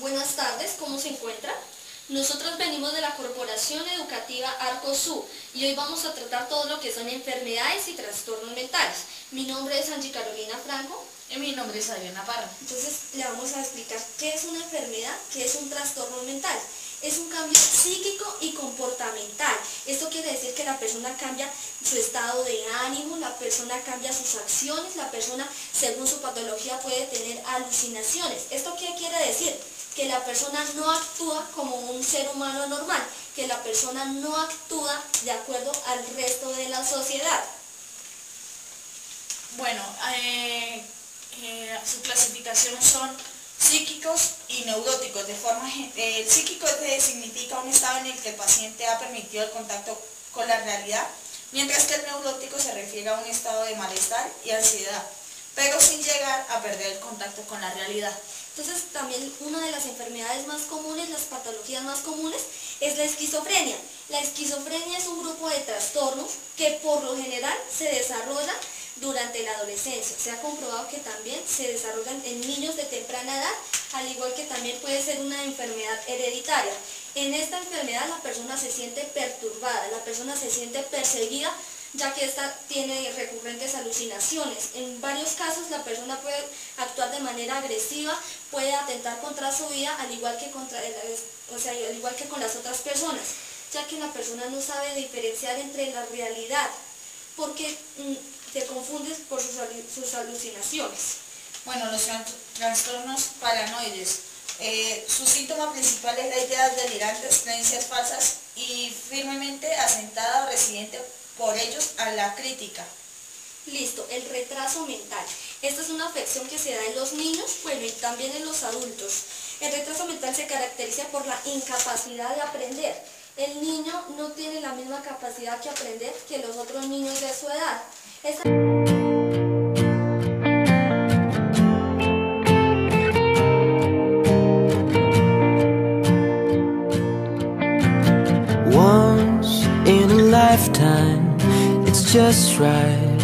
Buenas tardes, ¿cómo se encuentra? Nosotros venimos de la Corporación Educativa Arcosu y hoy vamos a tratar todo lo que son enfermedades y trastornos mentales. Mi nombre es Angie Carolina Franco. Y mi nombre es Adriana Parra. Entonces le vamos a explicar qué es una enfermedad, qué es un trastorno mental. Es un cambio psíquico y comportamental. Quiere decir que la persona cambia su estado de ánimo, la persona cambia sus acciones, la persona según su patología puede tener alucinaciones. ¿Esto qué quiere decir? Que la persona no actúa como un ser humano normal, que la persona no actúa de acuerdo al resto de la sociedad. Bueno, eh, eh, su clasificación son psíquicos y neuróticos. De forma, gen- eh, el psíquico significa un estado en el que el paciente ha permitido el contacto con la realidad, mientras que el neurótico se refiere a un estado de malestar y ansiedad, pero sin llegar a perder el contacto con la realidad. Entonces también una de las enfermedades más comunes, las patologías más comunes, es la esquizofrenia. La esquizofrenia es un grupo de trastornos que por lo general se desarrolla durante la adolescencia. Se ha comprobado que también se desarrollan en niños de temprana edad, al igual que también puede ser una enfermedad hereditaria. En esta enfermedad la persona se siente perturbada, la persona se siente perseguida ya que esta tiene recurrentes alucinaciones. En varios casos la persona puede actuar de manera agresiva, puede atentar contra su vida, al igual que, contra, o sea, al igual que con las otras personas, ya que la persona no sabe diferenciar entre la realidad, porque mm, se confunde por sus, sus alucinaciones. Bueno, los trastornos paranoides. Eh, su síntoma principal es la idea delirantes, creencias falsas y firmemente asentada o residente por ellos a la crítica. Listo, el retraso mental. Esta es una afección que se da en los niños, bueno, y también en los adultos. El retraso mental se caracteriza por la incapacidad de aprender. El niño no tiene la misma capacidad que aprender que los otros niños de su edad. Once in a lifetime, it's just right.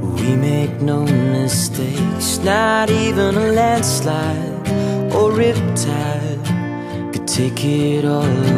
We make no mistakes, not even a landslide or riptide could take it all away.